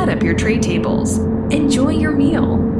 set up your tray tables. Enjoy your meal.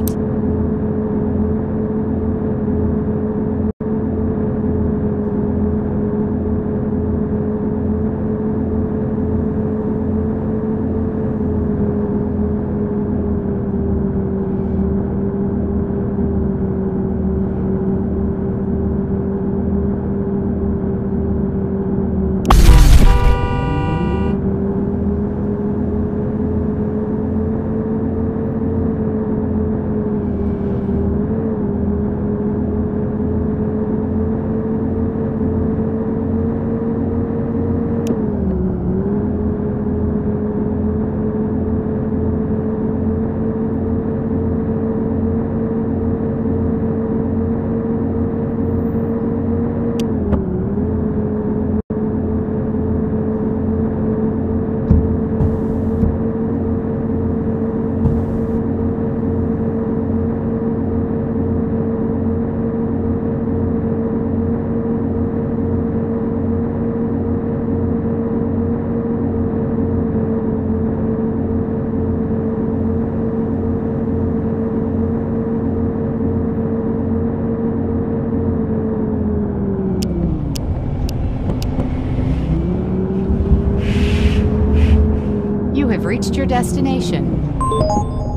Exit destination.